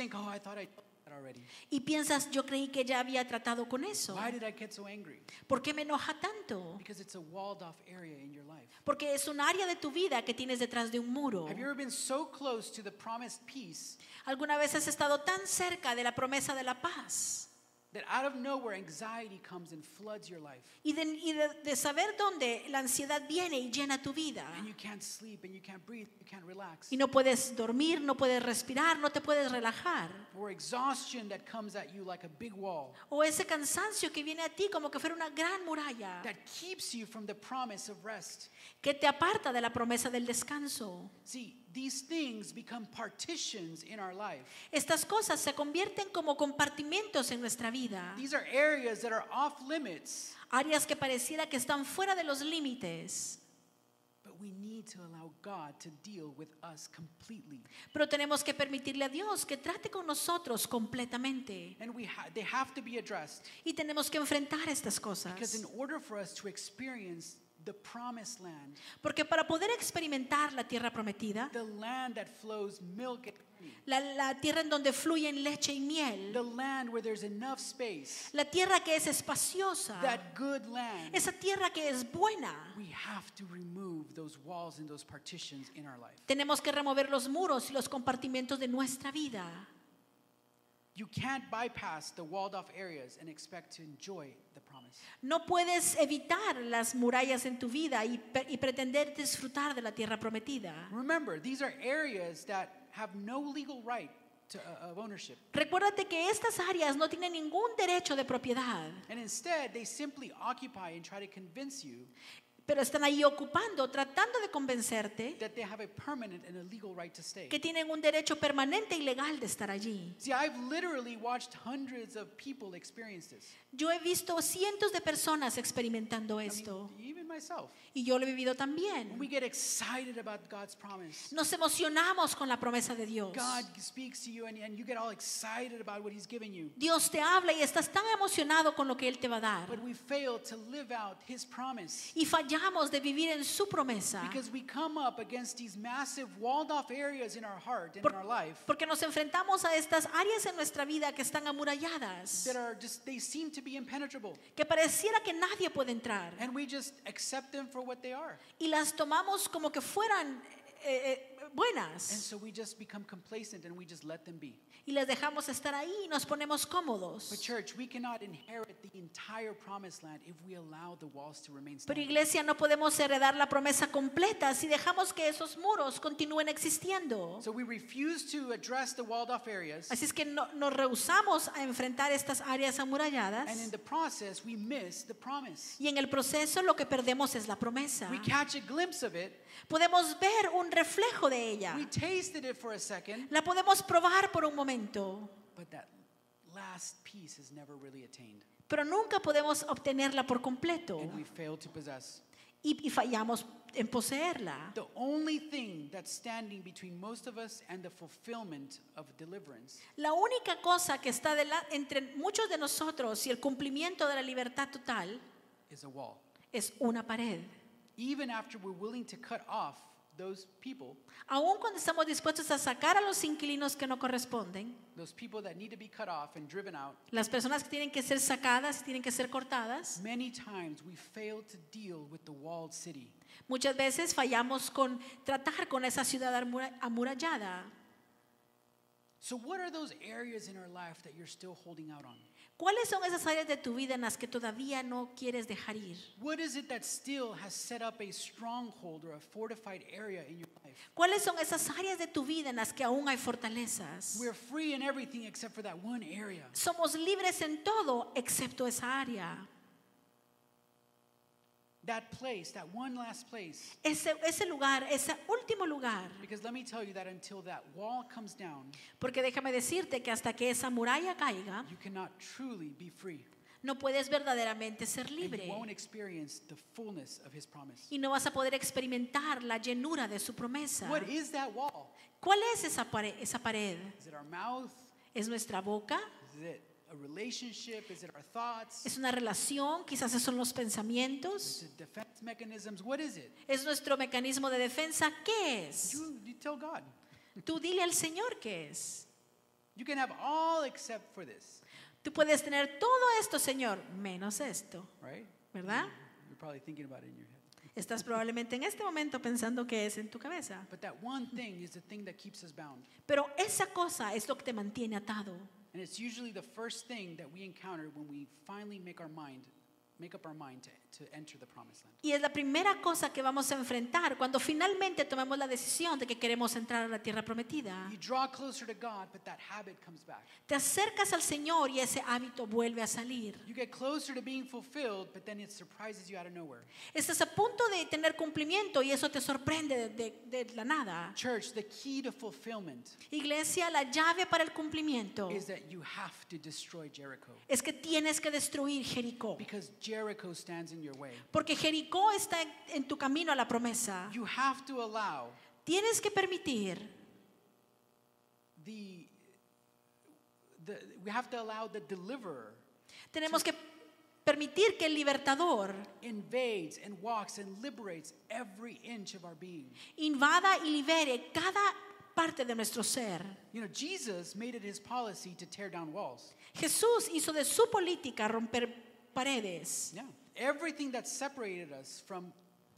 Y piensas, yo creí que ya había tratado con eso. Why did I get so angry? ¿Por qué me enoja tanto? Because it's a walled off area in your life. Porque es un área de tu vida que tienes detrás de un muro. Have you ever been so close to the promised peace ¿Alguna vez has estado tan cerca de la promesa de la paz? That out of nowhere anxiety comes and floods your life? Y de, y de- de saber dónde la ansiedad viene y llena tu vida. And you can't sleep and you can't breathe, you can't relax. Y no puedes dormir, no puedes respirar, no te puedes relajar. Or exhaustion that comes at you like a big wall O ese cansancio que viene a ti como que fuera una gran muralla that keeps you from the promise of rest. que te aparta de la promesa del descanso. See, these things become partitions in our life. Estas cosas se convierten como compartimentos en nuestra vida. These are areas that are off limits, Áreas que pareciera que están fuera de los límites. but we need to allow God to deal with us completely. Pero tenemos que permitirle a Dios que trate con nosotros completamente. And we ha- they have to be addressed Y tenemos que enfrentar estas cosas. because in order for us to experience the promised land, Porque para poder experimentar la tierra prometida, the land that flows milk and honey, la, la tierra en donde fluyen leche y miel, the land where there's enough space, la tierra que es espaciosa, that good land, esa tierra que es buena, we have to remove those walls and those partitions in our life. tenemos que remover los muros y los compartimentos de nuestra vida. You can't bypass the walled off areas and expect to enjoy the promise. No puedes evitar las murallas en tu vida y, y pretender disfrutar de la tierra prometida. Remember, these are areas that have no legal right to, uh, of ownership. Recuérdate que estas áreas no tienen ningún derecho de propiedad, And instead, they simply occupy and try to convince you pero están ahí ocupando, tratando de convencerte that they have a permanent and a legal right to stay. que tienen un derecho permanente y legal de estar allí. See, I've literally watched hundreds of people experience this. Yo he visto cientos de personas experimentando I mean, esto even myself. y yo lo he vivido también. we get excited about God's promise, Nos emocionamos con la promesa de Dios. God speaks to you and, and you get all excited about what He's given you. Dios te habla y estás tan emocionado con lo que Él te va a dar. But we fail to live out His promise Y fallamos de vivir en su promesa. because we come up against these massive walled off areas in our heart and in our life Porque nos enfrentamos a estas áreas en nuestra vida que están amuralladas, that are just, they seem to be impenetrable. que pareciera que nadie puede entrar. And we just accept them for what they are. Y las tomamos como que fueran eh, eh, buenas. so we just become complacent and we just let them be. Y las dejamos estar ahí y nos ponemos cómodos. church, we cannot inherit the entire promised land if we allow the walls to remain Pero iglesia, no podemos heredar la promesa completa si dejamos que esos muros continúen existiendo. So we refuse to address the walled off areas. Así es que no- nos rehusamos a enfrentar estas áreas amuralladas. And in the process, we miss the promise. Y en el proceso lo que perdemos es la promesa. We catch a glimpse of it. Podemos ver un reflejo de ella. We tasted it for a second. La podemos probar por un momento, But that last piece is never really attained. pero nunca podemos obtenerla por completo And we fail to possess. y, y fallamos en poseerla. The only thing that's standing between most of us and the fulfillment of deliverance La única cosa que está entre muchos de nosotros y el cumplimiento de la libertad total is a wall. es una pared. Even after we're willing to cut off those people, Aun cuando estamos dispuestos a sacar a los inquilinos que no corresponden, those people that need to be cut off and driven out, las personas que tienen que ser sacadas tienen que ser cortadas, many times we fail to deal with the walled city. muchas veces fallamos con tratar con esa ciudad amura- amurallada. So, what are those areas in our life that you're still holding out on? ¿Cuáles son esas áreas de tu vida en las que todavía no quieres dejar ir? What is it that still has set up a stronghold or a fortified area in your life? ¿Cuáles son esas áreas de tu vida en las que aún hay fortalezas? We're free in everything except for that one area. Somos libres en todo excepto esa área. That place, that one last place. Ese, ese lugar, ese último lugar. Because let me tell you that until that wall comes down, Porque déjame decirte que hasta que esa muralla caiga, you cannot truly be free. no puedes verdaderamente ser And libre. you won't experience the fullness of his promise. Y no vas a poder experimentar la llenura de su promesa. What is that wall? ¿Cuál es esa pared? Esa pared? Is it our mouth? ¿Es nuestra boca? Is it a relationship? Is it our thoughts? ¿Es una relación? Quizás esos son los pensamientos. Is it defense mechanisms? What is it? ¿Es nuestro mecanismo de defensa? ¿Qué es? Tú dile al Señor qué es. You can have all except for this, Tú puedes tener todo esto, Señor, menos esto, right? ¿verdad? You're probably thinking about it in your head. Estás probablemente en este momento pensando que es en tu cabeza. But that one thing is the thing that keeps us bound. Pero esa cosa es lo que te mantiene atado. And it's usually the first thing that we encounter when we finally make our mind, make up our mind to, to enter the promised land. Y es la primera cosa que vamos a enfrentar cuando finalmente tomemos la decisión de que queremos entrar a la tierra prometida. You draw closer to God, but that habit comes back. Te acercas al Señor y ese hábito vuelve a salir. You get closer to being fulfilled, but then it surprises you out of nowhere. Estás a punto de tener cumplimiento y eso te sorprende de, de- de la nada. Church, the key to fulfillment Iglesia, la llave para el cumplimiento is that you have to destroy Jericho es que tienes que destruir Jericó. because Jericho stands in your way. Porque Jericó está en, en tu camino a la promesa. You have to allow Tienes que permitir, the, the we have to allow the deliverer tenemos que permitir que el libertador invades and walks and liberates every inch of our being. invada y libere cada parte de nuestro ser. You know, Jesus made it his policy to tear down walls. Jesús hizo de su política romper paredes. Yeah. Everything that separated us from,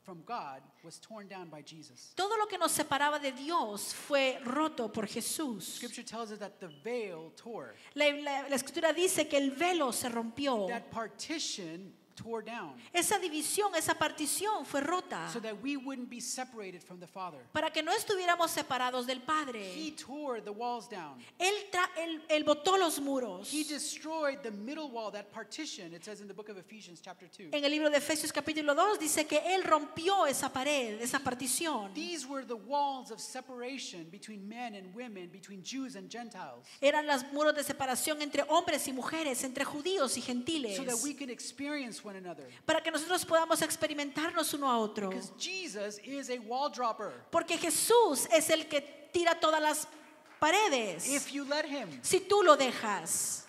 from God was torn down by Jesus. Todo lo que nos separaba de Dios fue roto por Jesús. Scripture tells us that the veil tore. La, la- la escritura dice que el velo se rompió. That partition tore down Esa división, esa partición fue rota so that we wouldn't be separated from the Father. para que no estuviéramos separados del He Padre. tore the walls down. Él, él, él botó los muros. He destroyed the middle wall, that partition, it says in the book of Ephesians, chapter 2. En el libro de Efesios capítulo 2 dice que Él rompió esa pared, esa partición. These were the walls of separation between men and women, between Jews and Gentiles, Eran los muros de separación entre hombres y mujeres, entre judíos y gentiles, so that we could experience one another. para que nosotros podamos experimentarnos uno a otro. Because Jesus is a wall dropper. Porque Jesús es el que tira todas las paredes. If you let him. Si tú lo dejas.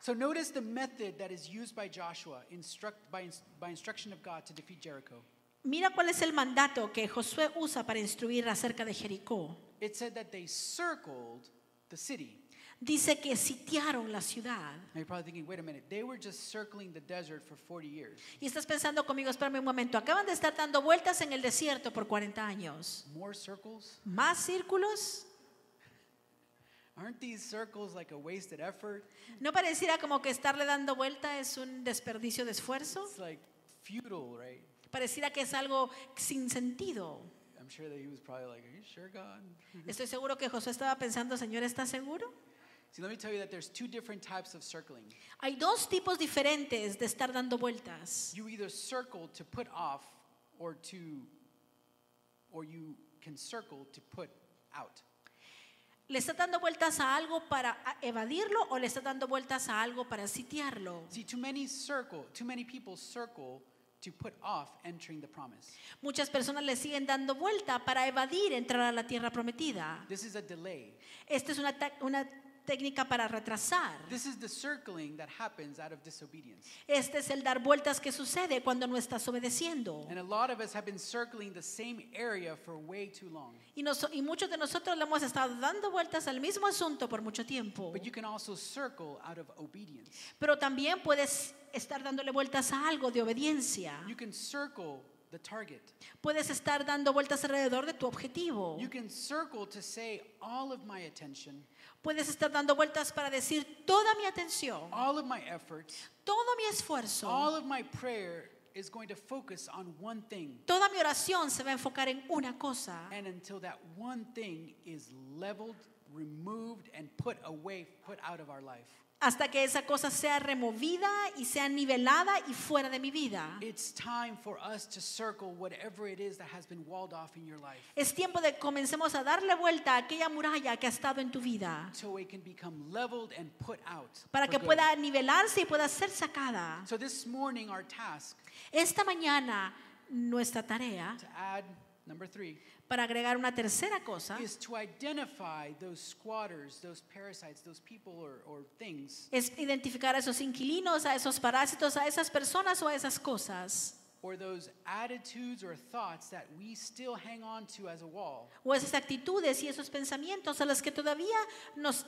So notice the method that is used by Joshua instruct, by, ins- by instruction of God to defeat Jericho. Mira cuál es el mandato que Josué usa para instruir acerca de Jericó. It said that they circled the city. Dice que sitiaron la ciudad. Now you're probably thinking, wait a minute, they were just circling the desert for 40 years. Y estás pensando conmigo, espérame un momento, acaban de estar dando vueltas en el desierto por 40 años. More circles? ¿Más círculos? Aren't these circles like a wasted effort? ¿No pareciera como que estarle dando vuelta es un desperdicio de esfuerzo? It's like futile, right? Pareciera que es algo sin sentido. I'm sure that he was probably like, Are you sure, God? Estoy seguro que Josué estaba pensando, Señor, ¿estás seguro? See, let me tell you that there's two different types of circling. Hay dos tipos diferentes de estar dando vueltas. You either circle to put off or to or you can circle to put out. ¿Le está dando vueltas a algo para evadirlo o le está dando vueltas a algo para sitiarlo? See, too many circle, too many people circle to put off entering the promise. Muchas personas le siguen dando vuelta para evadir entrar a la tierra prometida. This is a delay. Esta es una, una técnica para retrasar. This is the circling that happens out of disobedience. Este es el dar vueltas que sucede cuando no estás obedeciendo. And a lot of us have been circling the same area for way too long. Y, nos- y muchos de nosotros le hemos estado dando vueltas al mismo asunto por mucho tiempo. But you can also circle out of obedience. Pero también puedes estar dándole vueltas a algo de obediencia. You can circle the target. Puedes estar dando vueltas alrededor de tu objetivo. You can circle to say all of my attention, Puedes estar dando vueltas para decir toda mi atención, all of my efforts, todo mi esfuerzo, all of my prayer is going to focus on one thing. toda mi oración se va a enfocar en una cosa. And until that one thing is leveled, removed, and put away, put out of our life. Hasta que esa cosa sea removida y sea nivelada y fuera de mi vida. It's time for us to circle whatever it is that has been walled off in your life Es tiempo de comencemos a darle vuelta a aquella muralla que ha estado en tu vida. so it can become leveled and put out. Para que good. pueda nivelarse y pueda ser sacada. So this morning, our task Esta mañana, nuestra tarea, to add number three para agregar una tercera cosa, is to identify those squatters, those parasites, those people or, or things, es identificar a esos inquilinos, a esos parásitos, a esas personas o a esas cosas. Or those attitudes or thoughts that we still hang on to as a wall. o esas actitudes y esos pensamientos a los que todavía nos,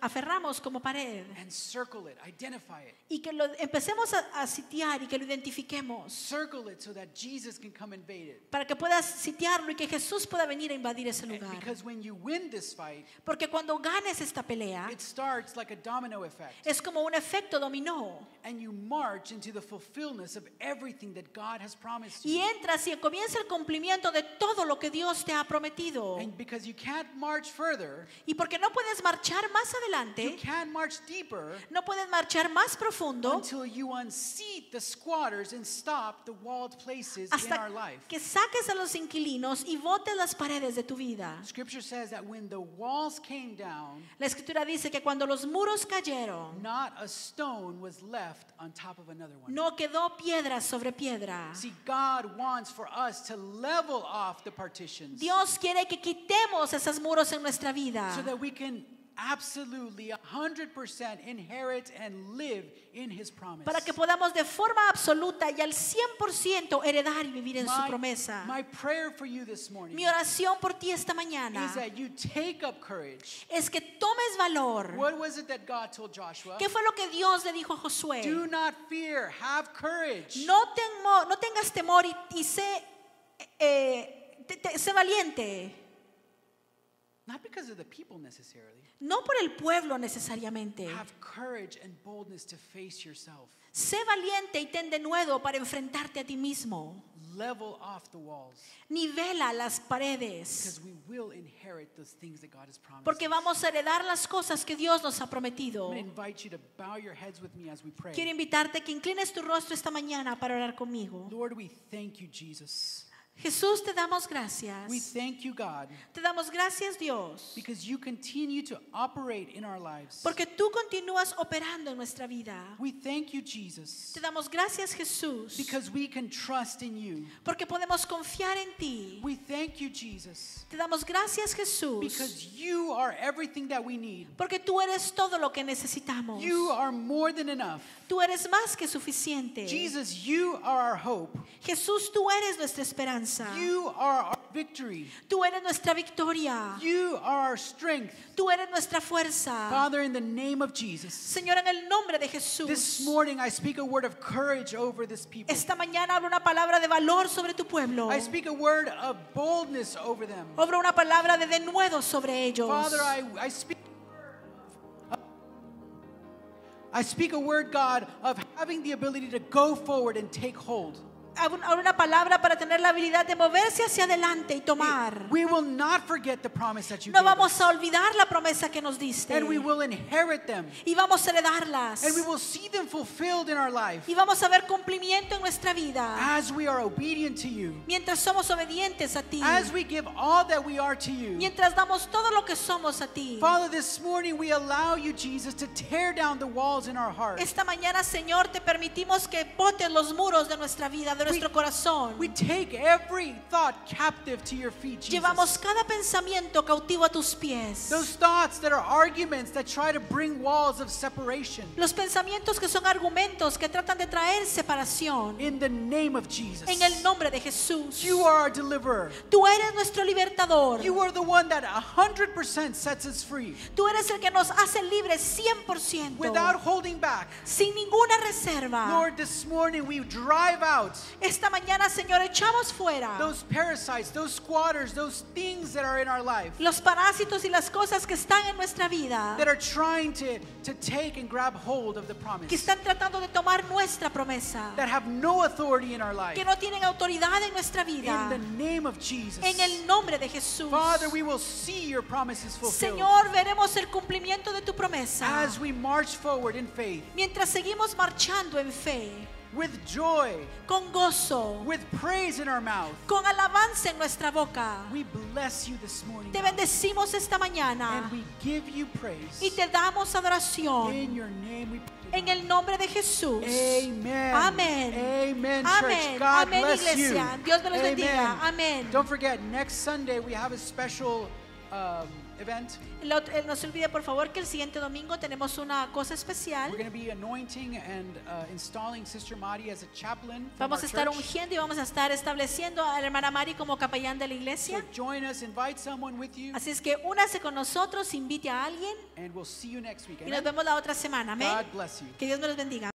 aferramos como pared. And circle it, identify it. Y que lo empecemos a, a sitiar y que lo identifiquemos. Circle it so that Jesus can come invade it. Para que puedas sitiarlo y que Jesús pueda venir a invadir ese And lugar. Because when you win this fight, Porque cuando ganes esta pelea, it starts like a domino effect. es como un efecto dominó. And you march into the fulfillment of everything that Y entras y comienza el cumplimiento de todo lo que Dios te ha prometido. And because you can't march further, Y porque no puedes marchar más you adelante, can't march deeper no puedes marchar más profundo until you unseat the squatters and stop the walled places in our hasta life. que saques a los inquilinos y botes las paredes de tu vida. Scripture says that when the walls came down, La escritura dice que cuando los muros cayeron, no quedó piedra sobre piedra. See, God wants for us to level off the partitions Dios quiere que quitemos esos muros en nuestra vida. so that we can absolutely 100% inherit and live in His promise. para que podamos de forma absoluta y al 100% heredar y vivir en su promesa. my prayer for you this morning Mi oración por ti esta mañana is that you take up courage. es que tomes valor. What was it that God told Joshua? ¿Qué fue lo que Dios le dijo a Josué? Do not fear, have courage. No, temo- no tengas temor y, y sé, eh, te- te- sé valiente. Not because of the people necessarily. No por el pueblo necesariamente. Have courage and boldness to face yourself. Sé valiente y ten de nuevo para enfrentarte a ti mismo. Level off the walls Nivela las paredes. because we will inherit those things that God has promised. Porque vamos a heredar las cosas que Dios nos ha prometido. Quiero invitarte que inclines tu rostro esta mañana para orar conmigo. Lord, we thank you, Jesus. Jesús, te damos We gracias. thank you, God, Te damos gracias, Dios. because you continue to operate in our lives. Porque tú continúas operando en nuestra vida. We thank you, Jesus, Te damos gracias, Jesús. because we can trust in you. Porque podemos confiar en ti. We thank you, Jesus, Te damos gracias, Jesús. because you are everything that we need. Porque tú eres todo lo que necesitamos. You are more than enough. Tú eres más que suficiente. Jesus, you are our hope. Jesús, tú eres nuestra esperanza. You are our victory. Tú eres nuestra victoria. You are our strength. Tú eres nuestra fuerza. Father, in the name of Jesus, Señor, en el nombre de Jesús. this morning I speak a word of courage over this people. Esta mañana hablo una palabra de valor sobre tu pueblo. I speak a word of boldness over them. Obra una palabra de denuedo sobre ellos. Father, I, I speak. I speak a word, God, of having the ability to go forward and take hold. Una palabra para tener la habilidad de moverse hacia adelante y tomar. We will not forget the promise that you No vamos a olvidar la promesa que nos diste. and we will inherit them, Y vamos a heredarlas. and we will see them fulfilled in our life Y vamos a ver cumplimiento en nuestra vida. as we are obedient to you, Mientras somos obedientes a ti. as we give all that we are to you. Mientras damos todo lo que somos a ti. Father, this morning we allow you, Jesus, to tear down the walls in our heart. Esta mañana, Señor, te permitimos que botes los muros de nuestra vida, de nuestro corazón. We take every thought captive to your feet, Jesus. Llevamos cada pensamiento cautivo a tus pies. Those thoughts that are arguments that try to bring walls of separation. Los pensamientos que son argumentos que tratan de traer separación. In the name of Jesus. En el nombre de Jesús. You are our deliverer. Tú eres nuestro libertador. You are the one that 100% sets us free Tú eres el que nos hace libres 100%. without holding back. sin ninguna reserva. Lord, this morning we drive out Esta mañana, Señor, echamos fuera those parasites, those squatters, those things that are in our life los parásitos y las cosas que están en nuestra vida, that are trying to, to take and grab hold of the promise, que están tratando de tomar nuestra promesa, that have no authority in our life. que no tienen autoridad en nuestra vida. In the name of Jesus. En el nombre de Jesús. Father, we will see your promises fulfilled Señor, veremos el cumplimiento de tu promesa. as we march forward in faith Mientras seguimos marchando en fe, with joy, con gozo, with praise in our mouth. con alabanza en nuestra boca. We bless you this morning Te bendecimos esta mañana and we give you praise. y te damos adoración In your name we pray. en el nombre de Jesús. Amen. Amén. Amen, Amén. God Amén, bless iglesia. you. Dios me los Amen. bendiga. Amén. Don't forget, next Sunday we have a special um, event. Lo- eh, No se olvide, por favor, que el siguiente domingo tenemos una cosa especial. We're going to be anointing and uh, installing Sister Madi as a chaplain. from Vamos a estar church. ungiendo y vamos a estar estableciendo a la hermana Mari como capellán de la So iglesia. join us, invite someone with you, Así es que únase con nosotros, invite a alguien and we'll see you next week. y nos vemos la otra semana. Amén. God bless you. Que Dios me los bendiga.